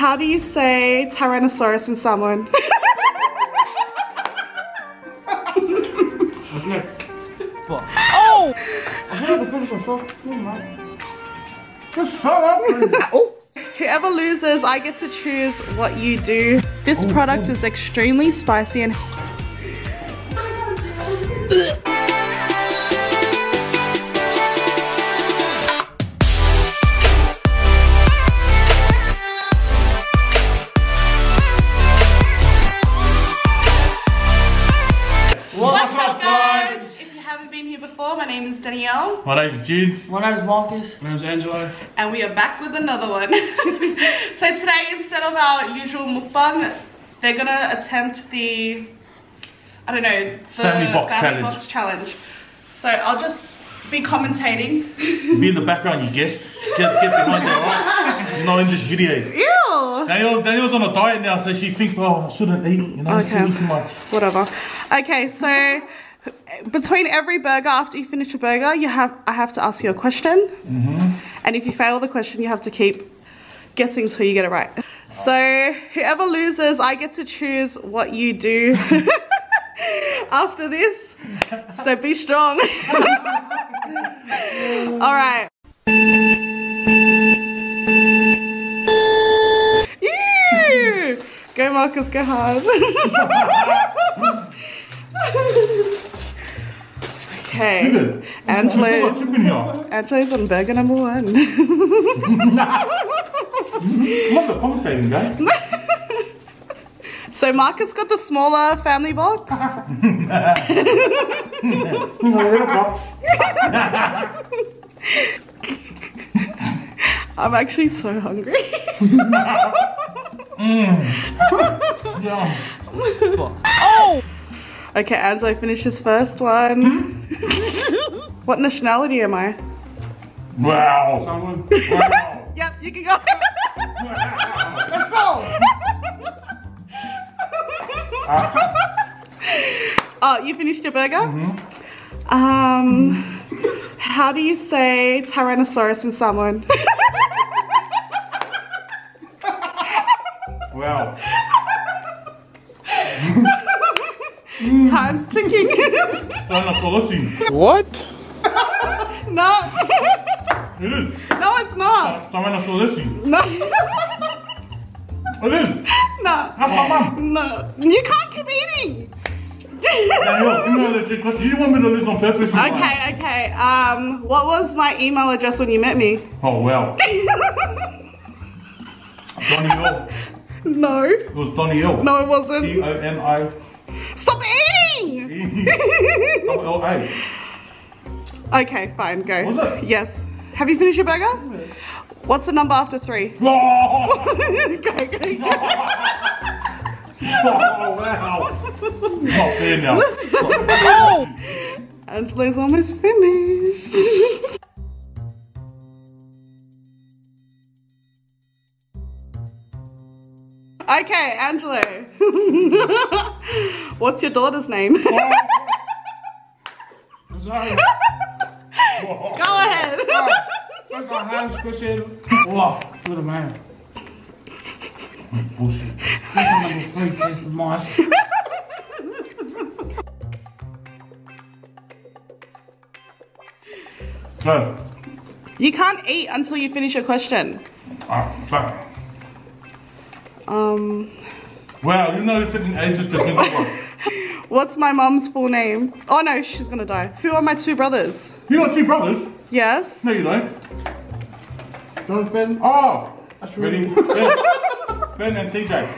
How do you say Tyrannosaurus in Samoan? Okay. What? Oh! I have to finish myself. Just shut up. oh! Whoever loses, I get to choose what you do. This oh, product oh. is extremely spicy and been here before, my name is Danielle My name's Jids. My name's Marcus. My name's Angelo. and we are back with another one. so today, instead of our usual mukbang, they're gonna attempt the, I don't know, the Family box challenge. box challenge. So I'll just be commentating. Be in the background, you guessed. Get, get behind there, alright? Not in this video. Ew! Danielle, Danielle's on a diet now, so she thinks, oh, I shouldn't eat, you know, Okay. she too much. Whatever. Okay, so between every burger, after you finish a burger, you have I have to ask you a question, mm-hmm. and if you fail the question, you have to keep guessing till you get it right. So whoever loses, I get to choose what you do after this. So be strong. All right. Ew! Go Marcus, go hard. okay. Angela, at it. Still Angela's, chip in here. Angela's on burger number one. I'm not the commentating guy. so Marcus got the smaller family box. I'm actually so hungry. Mm. Yeah. Okay, Angelo finished his first one. what nationality am I? Wow. Samoan. Wow. Yep, you can go. Let's go! oh, you finished your burger? Um, how do you say Tyrannosaurus in Samoan? Wow. Time's ticking. Tyrannosaurus. What? no. It is. no, it's not. Tyrannosaurus. No. It is. no. That's my mum. No. You can't keep eating. Danielle, give me a because you want me to lose on purpose. you want. okay, okay. Um, what was my email address when you met me? Oh, well. Donnie Hill. no. It was Donnie Hill. No, it wasn't. D-O-N-I. Stop eating! L-L-A. Okay, fine, go. Was it? Yes. Have you finished your burger? What's the number after three? Oh, go, go, go. wow. Not fair now. Oh! Angela's almost finished. okay, Angelo. What's your daughter's name? Go Sorry. ahead. That's my house question. Wow, what a man. Bullshit. Number three tastes nice. Go. You can't eat until you finish your question. Ah, go. Um, Wow, you know it's taking ages to think of one. what's my mom's full name? Oh no, she's gonna die. Who are my two brothers? You got two brothers? Yes. No, you don't. Jonathan. Oh, That's ready? really. Ben. ben and TJ.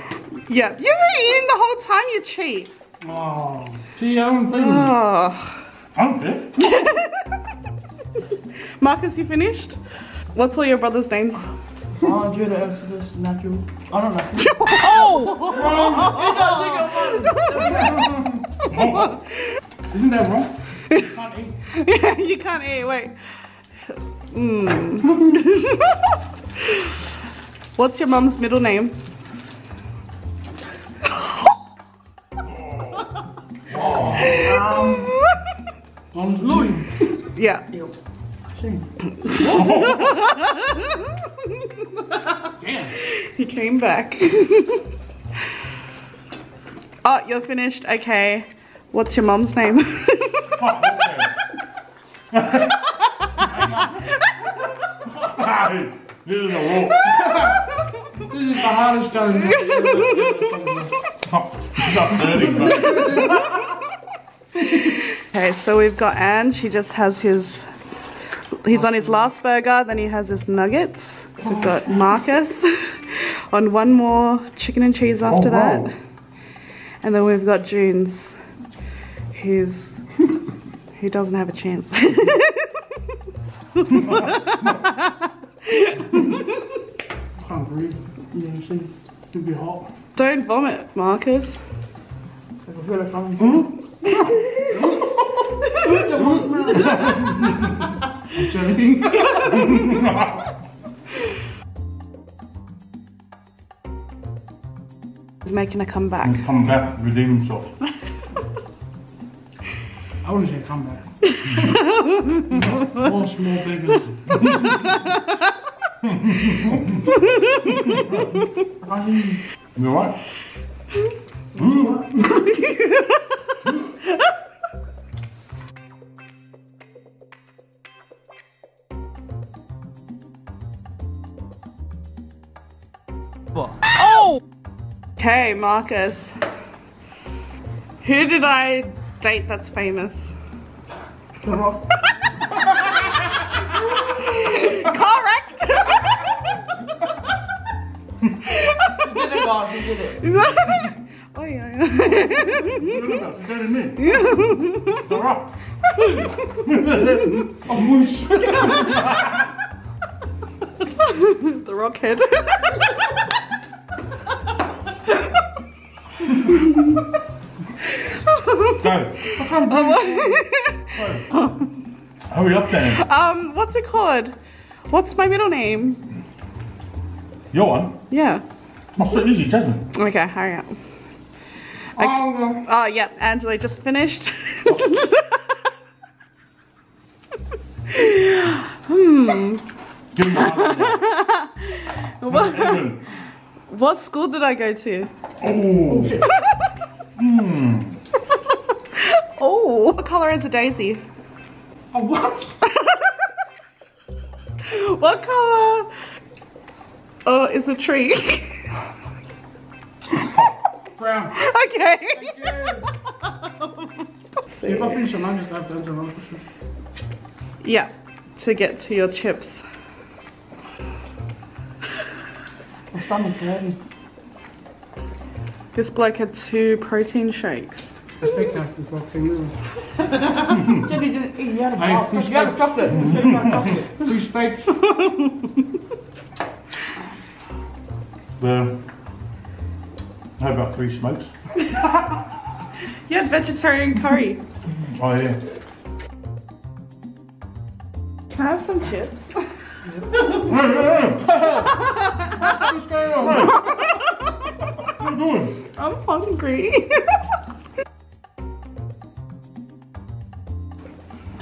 Yeah. You were eating the whole time, you cheat. Oh. See, I don't think. Oh. I don't care. Marcus, you finished? What's all your brothers' names? Oh, Judah, Exodus, natural. I don't know. Oh! Isn't that wrong? Can't eat. you can't eat, wait. Mm. What's your mum's middle name? John's Louis. Yeah. Sing. Damn. He came back. oh, you're finished. Okay. What's your mom's name? this is a roll. This is the hardest challenge. It's not hurting, but okay, so we've got Anne. She just has his. He's on his last burger. Then he has his nuggets. So we've got Marcus on one more chicken and cheese after Oh, that, and then we've got Junz, who's who doesn't have a chance. can't breathe. You know, see, it'd be hot. Don't vomit, Marcus. I feel like I'm. I'm joking. He's making a comeback. come back, redeem himself. I want to say come back. Small beggars. You alright? Hmm? Okay, Marcus. Who did I date that's famous? Correct. did it. You did it. oh yeah. Look at that, I can't. Hurry up then. um, what's it called? What's my middle name? Your one? Yeah. Oh, so easy, Jasmine. Okay, hurry up. Oh, Oh, yeah, Angela just finished. Your what, what school did I go to? Oh. Oh, what color is a daisy? oh, what? What color? Oh, is a tree. Brown. okay. If I finish the nuggets, I have to answer another question. Yeah, to get to your chips. My stomach hurting. This bloke had two protein shakes. The steakhouse before I came in. said he didn't eat. He had a I bar. had three He had a steaks. chocolate. He said he had a chocolate. Three steaks. Well, how about three smokes? You had vegetarian curry. Oh yeah. Can I have some chips? What's going on? What are you doing? I'm hungry.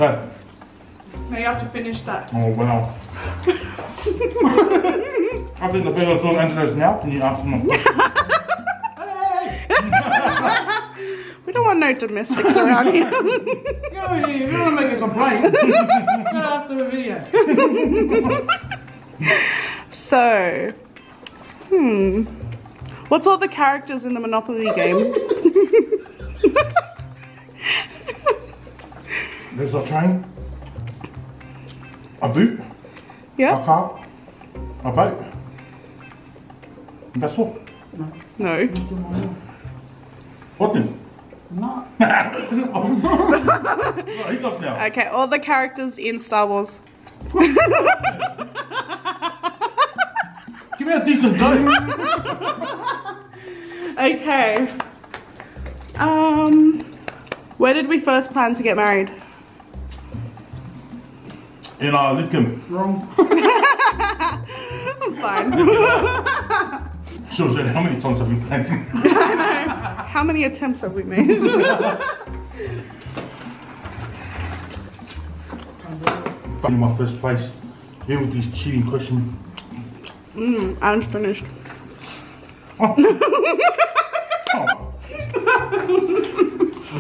Go. now you have to finish that. Oh wow. I think the burger's on Angela's now. Can you answer my question? We don't want no domestics around here. Yeah, you don't make a complaint. After the video. so, hmm. What's all the characters in the Monopoly game? There's a train, a boot, a car, a boat. That's all. No. What then? No. He goes now. Okay, all the characters in Star Wars. Give me a decent go. Okay. Um, where did we first plan to get married? In our Lidcombe. Wrong. Fine. So said, how many times have you planned? How many attempts have we made? in my first place. Here with these cheating questions. Mmm, I'm finished.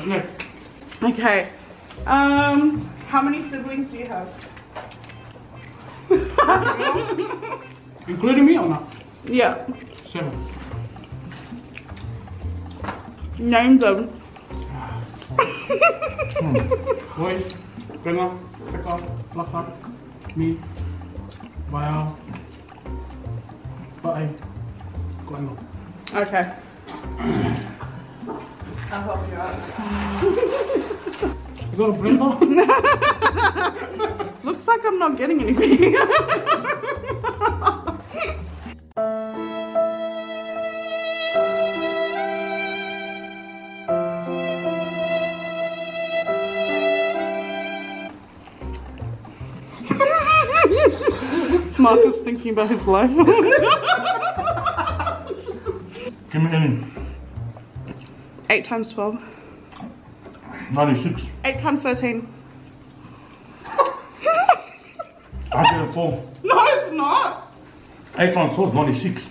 Okay. Okay. Um, how many siblings do you have? Including me or not? Yeah. Seven. Name them. Boy, Benga, Pekka, Lachlan, me, Wow. Bye. Glenn. Okay. I'll help you out. You got a blender? Looks like I'm not getting anything. Marcus thinking about his life. Give me any. 8 times 12. 96. 8 times 13. I get a 4. No, it's not. 8 times 4 is 96.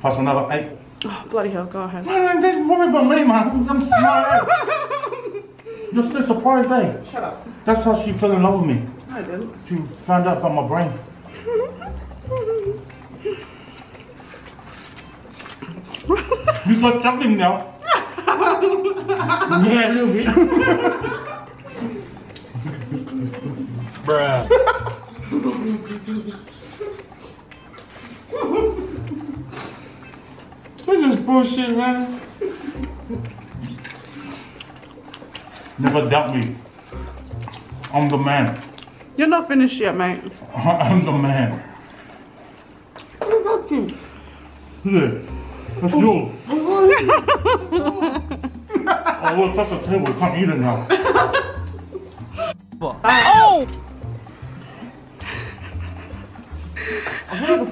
Plus another 8. Oh, bloody hell, go ahead. Man, don't worry about me, man. I'm smart ass. You're so surprised, eh? Shut up. That's how she fell in love with me. I didn't. She found out about my brain. You got juggling now. yeah, a little bit. Bruh. this is bullshit, man. Never doubt me. I'm the man. You're not finished yet, mate. I'm the man. What about you? Here. That's yours. oh, well, that's a table. You can't eat it now. I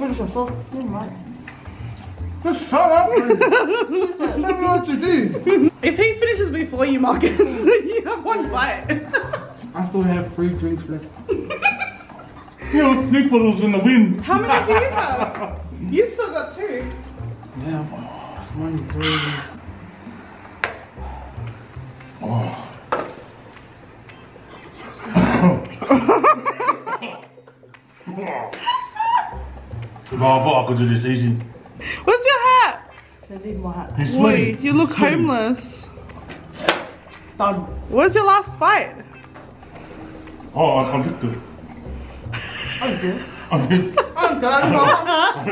feel like I finished myself. Just shut up. man. Tell me what you do. If he finishes before you, Marcus, you have one bite. I still have three drinks left. You know, snake in the wind. How many do you have? You still got two. Yeah. One, three. Oh. No, I thought I could do this easy. Where's your hat? I need my hat. He's Boy, you look sweating. homeless. Done. Where's your last bite? Oh, I, I licked it. I'm good. I'm good. I'm good. I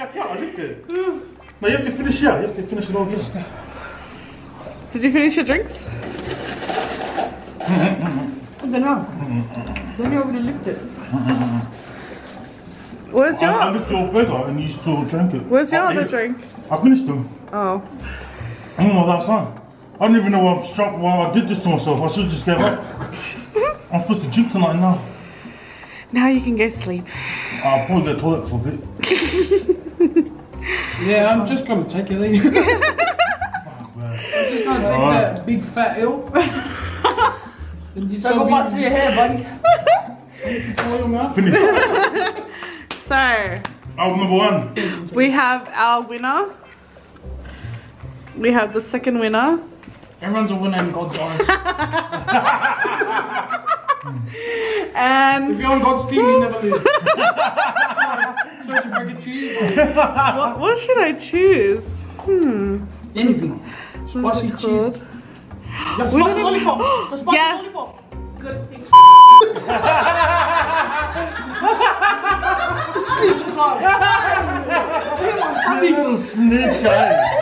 licked it. I licked it. No, you have to finish here. You have to finish it all here. Did you finish your drinks? I don't know. Then you already licked it. Where's I, I your licked your burger and you still drank it. Where's your I other drink? I finished them. Oh. I don't know that son. I don't even know why I'm struck why I did this to myself. I should just gave up. I'm supposed to drink tonight now. Now you can go sleep. I'll probably go to the toilet for a bit. Yeah, I'm just gonna take it easy. I'm just gonna take Alright. that big fat L. and just So go back to your hair, buddy. oil mouth. Finish. So Album number one. we have our winner. We have the second winner. Everyone's a winner in God's eyes. And if you're on God's team, you never lose. Search a bag of cheese. what, what should I choose? Hmm. Anything. What's Spicy it cheese. called? The We spicy don't lollipop. Spicy Yes. lollipop. Good thing. You little snitch, eh?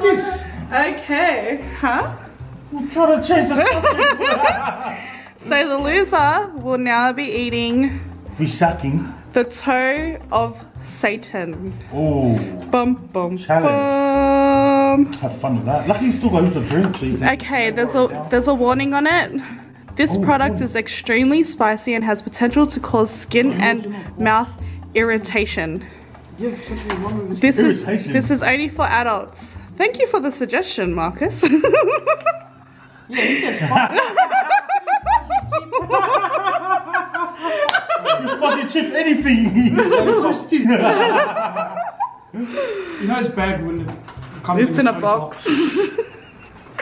This? Okay. Huh? I'm trying to change the. So the loser will now be eating Be sacking. the toe of Satan. Oh, Bum bum Challenge. bum. have fun with that. Lucky you still got a drink, so. Okay, there's a there's a warning on it. This Oh, product oh. is extremely spicy and has potential to cause skin oh, and mouth irritation. You have something wrong with this. This is this is only for adults. Thank you for the suggestion, Marcus. Yeah, he said spicy. You spicy chip anything. You know it's bad when it comes It's in a its own box.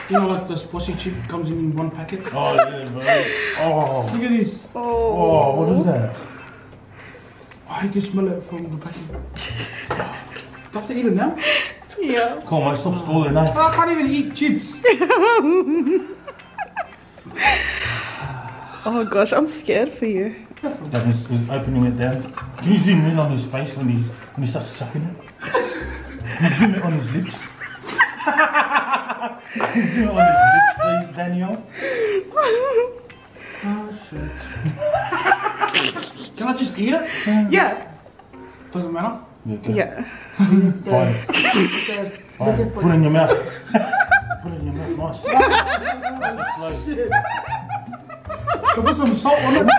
You know, like the spicy chip comes in one packet. oh yeah, bro. Oh, Look at this. oh, oh what is that? I you can smell it from the packet. Do I have to eat it now? Yeah. Come on, mate, stop stalling now. Oh, I can't even eat chips. Oh gosh, I'm scared for you. That is, is opening it down. Can you zoom in on his face when he when he starts sucking it? Can you zoom in on his lips? Can you zoom on his lips, please, Daniel? Oh, shit. Can I just eat it? Yeah. Doesn't matter. okay. Yeah. Fine. Fine. Put it in your mouth. Put it in your mouth, nice. Nice and slow. Can I put some salt on it?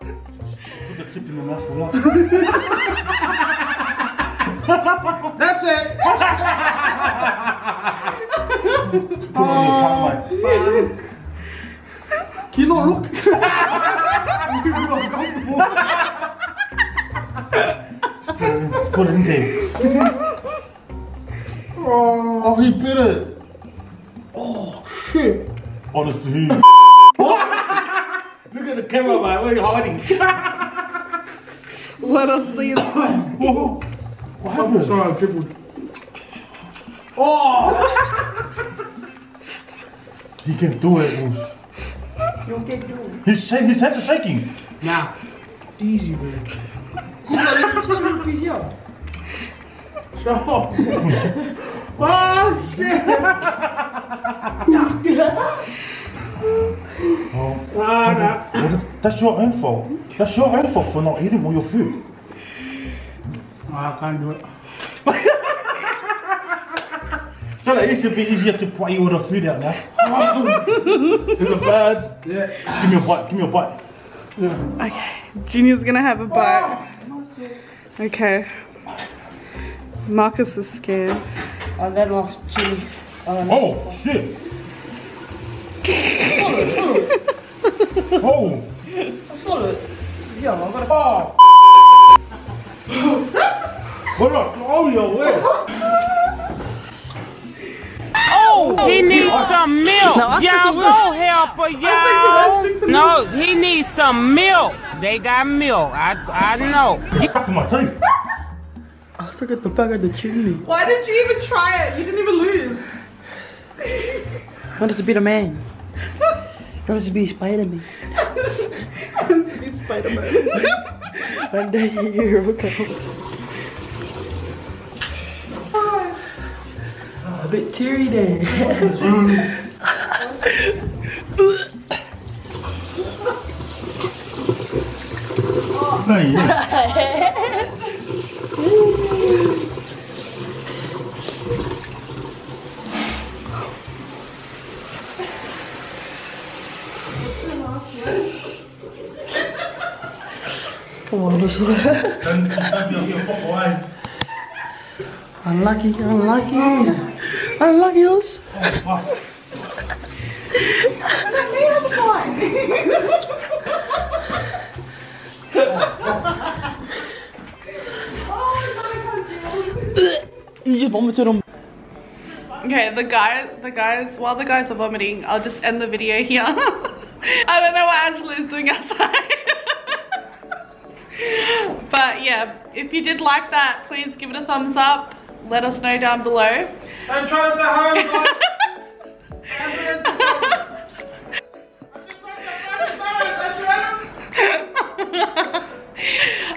Put the tip in your mouth for what? That's it. Not look? Put it in, put it in there. Oh, he bit it. Oh, Shit. Honestly. Look at the camera, man. Where are you hiding? Let us see the Whoa. What I'm happened? sorry, I dribbled. He can do it, Bruce. You can do it. His, shake, his hands are shaking. Nah. Easy, man. Just a little piece here. Shut up. Oh, Nah, oh. nah. that's your own fault. That's your own fault for not eating all your food. Nah, I can't do it. So like, it should be easier to put you all the food out now. Is it bad? Yeah. Give me a bite. Give me a bite. Okay. Junior's gonna have a bite. Okay. Marcus is scared. And then lost chili. Oh shit! oh! Solid. Yeah, I'm gonna. Ah. Oh! What up? Oh, your way. Some milk. y'all go help her, y'all. No, he needs some milk. They got milk. I I know. Stuck in my teeth. I still got the bag of the chili. Why did you even try it? You didn't even lose. I wanted to be the man. I wanted to be Spider-Man. Spider-Man. One day here will come. Ah. A bit teary there. Come on. Unlucky, unlucky. Unlucky. Fuck. You just vomited on Okay, the guys, the guys, while the guys are vomiting, I'll just end the video here. I don't know what Angela is doing outside. but yeah, if you did like that, please give it a thumbs up. Let us know down below. I'm trying to say hi,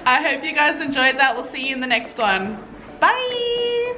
I hope you guys enjoyed that. We'll see you in the next one. Bye!